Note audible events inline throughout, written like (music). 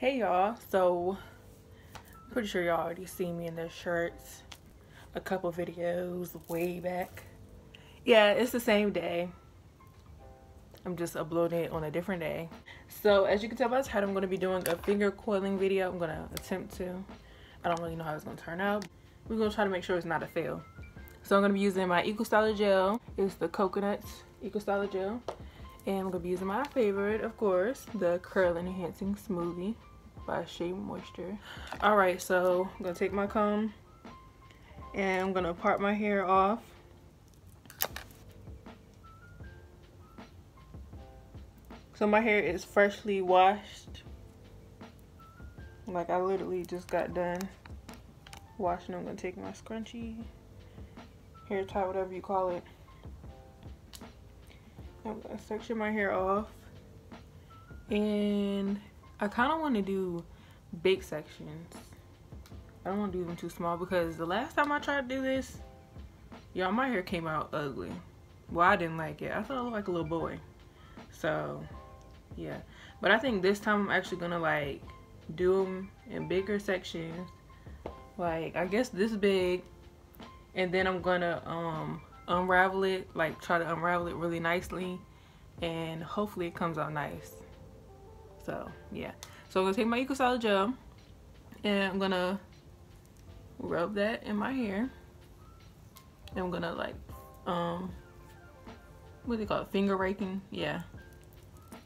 Hey y'all, so pretty sure y'all already seen me in their shirts a couple videos way back. Yeah, it's the same day. I'm just uploading it on a different day. So as you can tell by the title, I'm going to be doing a finger coiling video. I'm going to attempt to. I don't really know how it's going to turn out. We're going to try to make sure it's not a fail. So I'm going to be using my Eco Styler Gel. It's the Coconuts Eco Styler Gel. And I'm going to be using my favorite, of course, the Curl Enhancing Smoothie by Shea Moisture. Alright, so I'm going to take my comb and I'm going to part my hair off. So my hair is freshly washed. Like I literally just got done washing. I'm going to take my scrunchie, hair tie, whatever you call it. I'm to section my hair off. And I kind of want to do big sections. I don't want to do them too small because the last time I tried to do this, y'all, my hair came out ugly. Well, I didn't like it. I thought I looked like a little boy. So, yeah. But I think this time I'm actually going to, like, do them in bigger sections. Like, I guess this big. And then I'm going to um, unravel it. Like, try to unravel it really nicely. And hopefully it comes out nice. So, yeah. So I'm to take my Eco Styler Gel and I'm to rub that in my hair. And I'm to like, um, what do you call it? Finger raking? Yeah.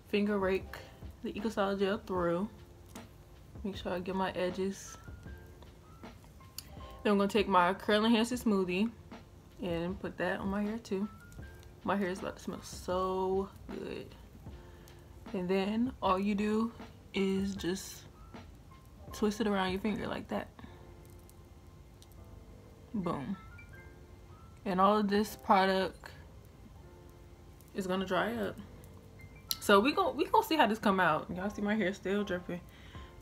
Finger rake the Eco Styler Gel through. Make sure I get my edges. Then I'm to take my Curl Enhancer Smoothie and put that on my hair too. My hair is about to smell so good. And then all you do is just twist it around your finger like that. Boom. And all of this product is gonna dry up. So we gonna we gonna see how this come out. Y'all see my hair still dripping,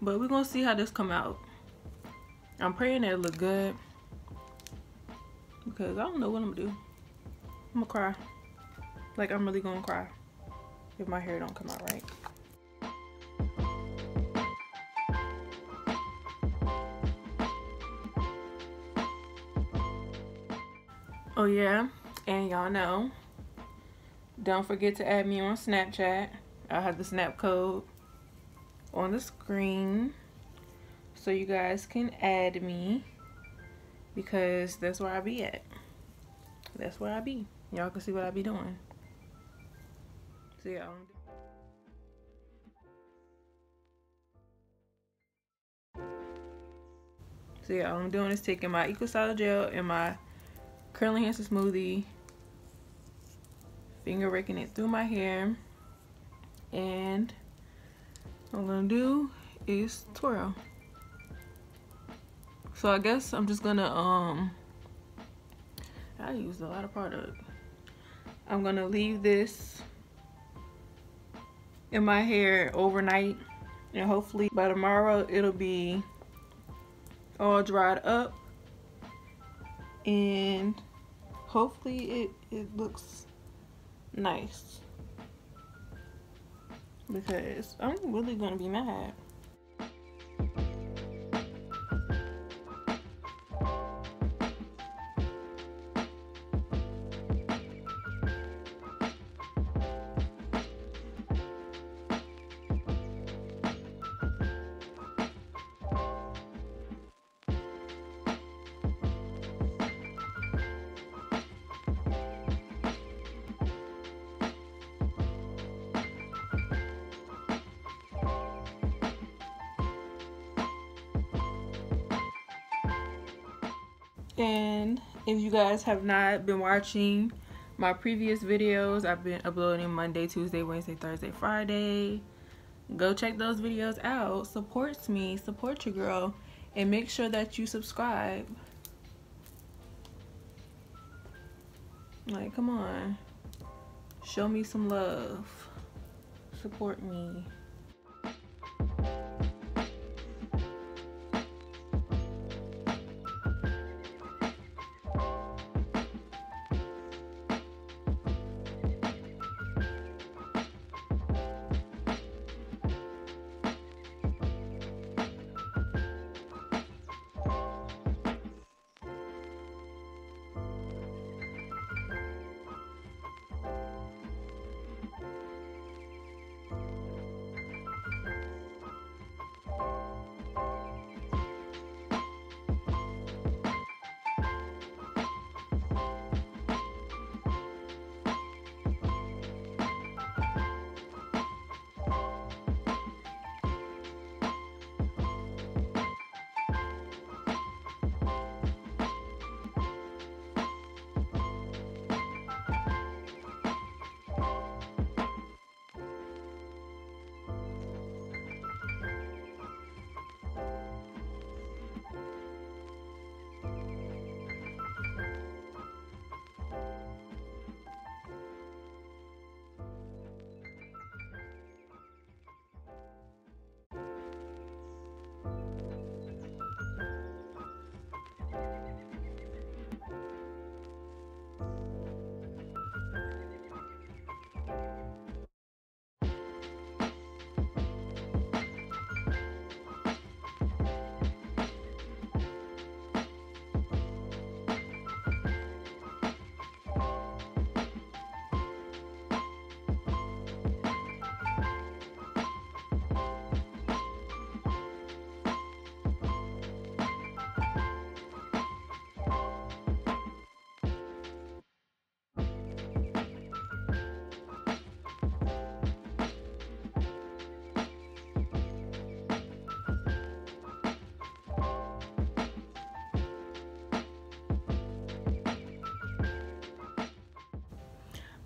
but we gonna see how this come out. I'm praying it look good because I don't know what I'm gonna do. I'm gonna cry. Like I'm really gonna cry if my hair don't come out right. Oh yeah, and y'all know, don't forget to add me on Snapchat. I have the snap code on the screen so you guys can add me because that's where I be at. That's where I be. Y'all can see what I be doing. So yeah. So yeah, all I'm doing is taking my Eco Styler Gel and my Curl Enhancer Smoothie, finger raking it through my hair, and what I'm gonna do is twirl. So I guess I'm just gonna, um, I used a lot of product. I'm gonna leave this in my hair overnight and hopefully by tomorrow it'll be all dried up and hopefully it, it looks nice because I'm really gonna be mad and if you guys have not been watching my previous videos i've been uploading monday tuesday wednesday thursday friday. Go check those videos out. Supports me. Support your girl. And make sure that you subscribe. Like come on. Show me some love. Support me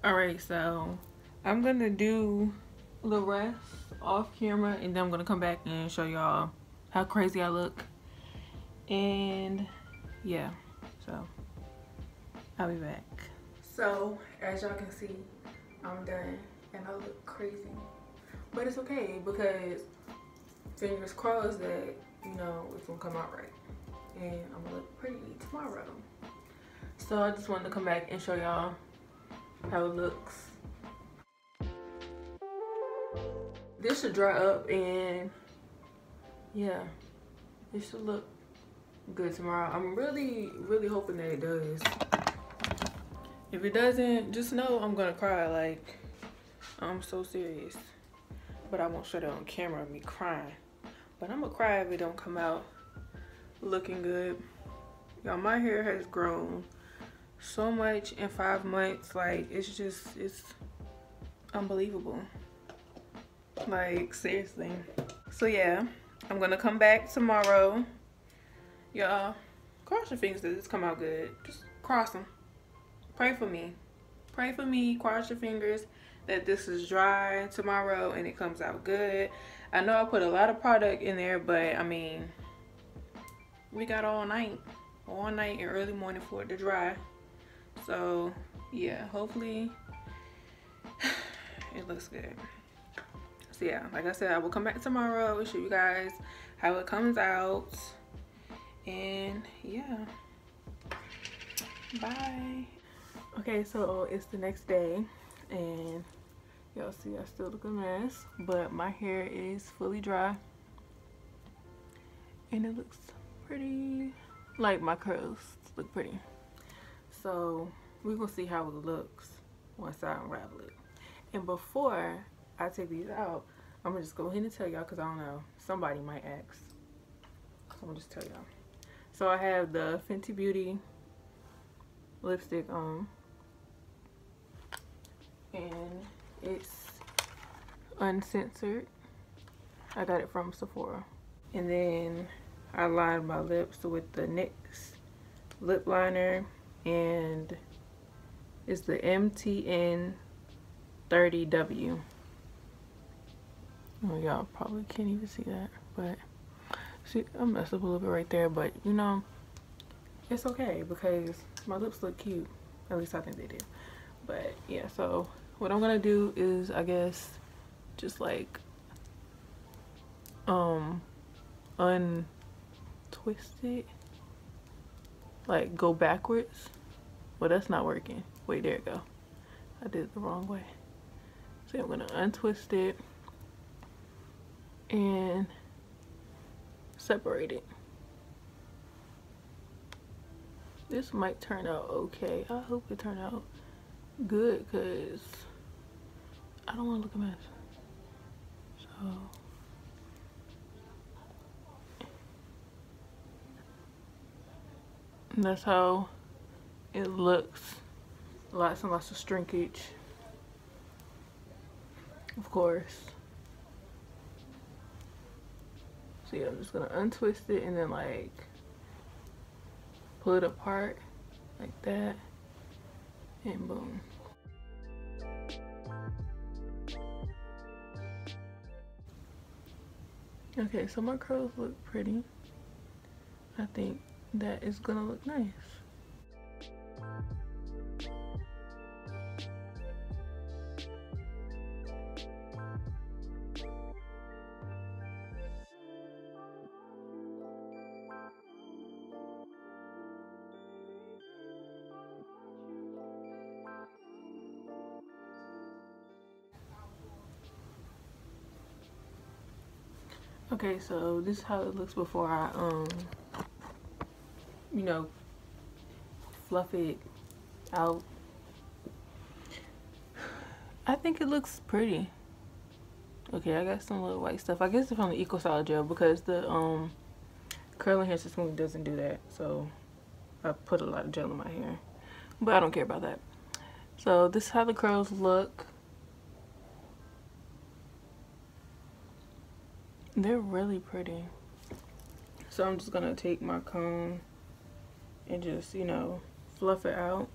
Alright, so I'm gonna do the rest off camera and then I'm gonna come back and show y'all how crazy I look. And yeah, so I'll be back. So as y'all can see, I'm done and I look crazy. But it's okay because fingers crossed that, you know, it's gonna come out right. And I'm gonna look pretty tomorrow. So I just wanted to come back and show y'all how it looks. This should dry up and yeah, it should look good tomorrow. I'm really, really hoping that it does. If it doesn't, just know I'm gonna cry. Like, I'm so serious. But I won't show that on camera me crying. But I'm gonna cry if it don't come out looking good. Y'all, my hair has grown so much in five months. Like, it's just, it's unbelievable. Like, seriously. So, yeah, I'm gonna come back tomorrow. Y'all, cross your fingers that this come out good. Just cross them. Pray for me. Pray for me. Cross your fingers that this is dry tomorrow and it comes out good. I know I put a lot of product in there, but I mean, we got all night. All night and early morning for it to dry. So, yeah, hopefully (sighs) it looks good. So, yeah, like I said, I will come back tomorrow and show you guys how it comes out. And, yeah. Bye. Okay, so it's the next day and y'all see I still look a mess, but my hair is fully dry and it looks pretty, like my curls look pretty. So we're gonna see how it looks once I unravel it. And before I take these out, I'm gonna just go ahead and tell y'all because I don't know, somebody might ask. I'm just tell y'all. So I have the Fenty Beauty lipstick on and it's uncensored. I got it from Sephora. And then I lined my lips with the NYX lip liner and it's the MTN 30W. Oh, y'all probably can't even see that, but see, I messed up a little bit right there, but you know, it's okay because my lips look cute. At least I think they do. But yeah, so what I'm gonna do is I guess just like um untwist it like go backwards well that's not working. Wait there it go. I did it the wrong way. So I'm gonna untwist it and separate it. This might turn out okay. I hope it turned out good because I don't want to look a mess. So that's how it looks. Lots and lots of shrinkage. Of course. So yeah, I'm just gonna untwist it and then like pull it apart like that and boom. Okay, so my curls look pretty. I think that is gonna look nice. Okay, so this is how it looks before I, um, you know, fluff it out. I think it looks pretty. Okay, I got some little white stuff. I guess it's from the Eco Styler Gel because the um, curling hair system doesn't do that. So I put a lot of gel in my hair. But I don't care about that. So this is how the curls look. They're really pretty. So I'm just gonna take my comb and just, you know, fluff it out.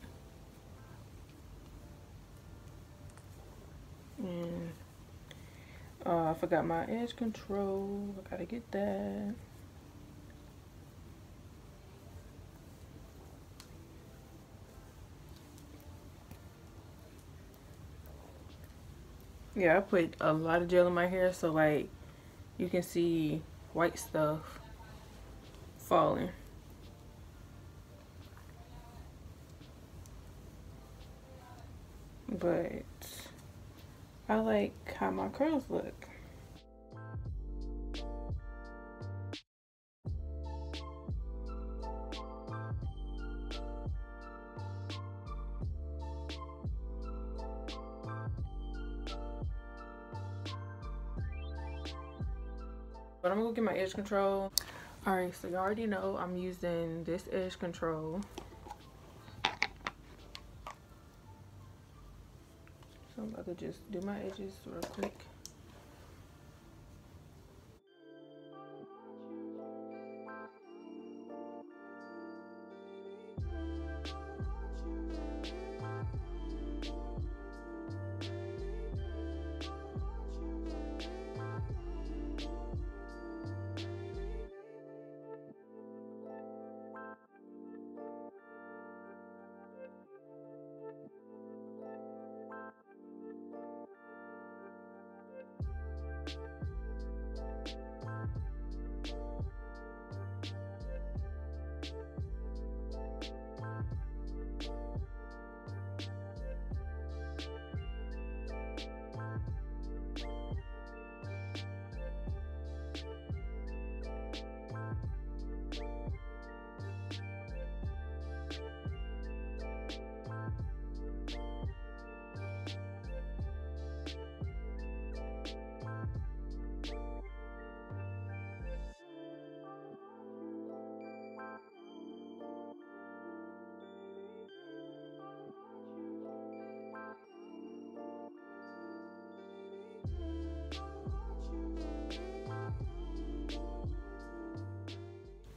And uh, I forgot my edge control. I gotta get that. Yeah, I put a lot of gel in my hair, so like you can see white stuff falling. But I like how my curls look. Get my edge control. All right, so you already know I'm using this edge control. So I'm about to just do my edges real quick.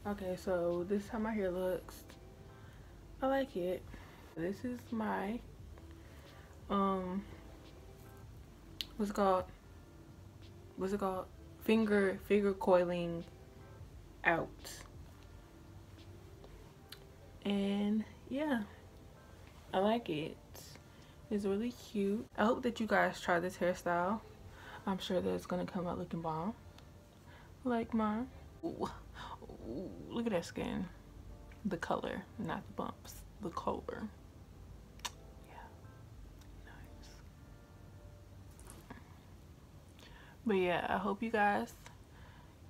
Okay, so this is how my hair looks. I like it. This is my, um, what's it called? What's it called? Finger, finger coiling out. And yeah, I like it. It's really cute. I hope that you guys try this hairstyle. I'm sure that it's gonna come out looking bomb. Like mine. Ooh. Ooh, look at that skin. The color, not the bumps. The color. Yeah. Nice. But yeah, I hope you guys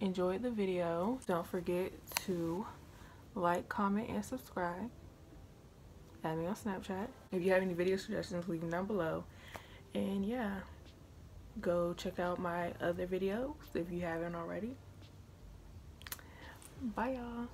enjoyed the video. Don't forget to like, comment, and subscribe. Add me on Snapchat. If you have any video suggestions, leave them down below. And yeah, go check out my other videos if you haven't already. Bye, y'all.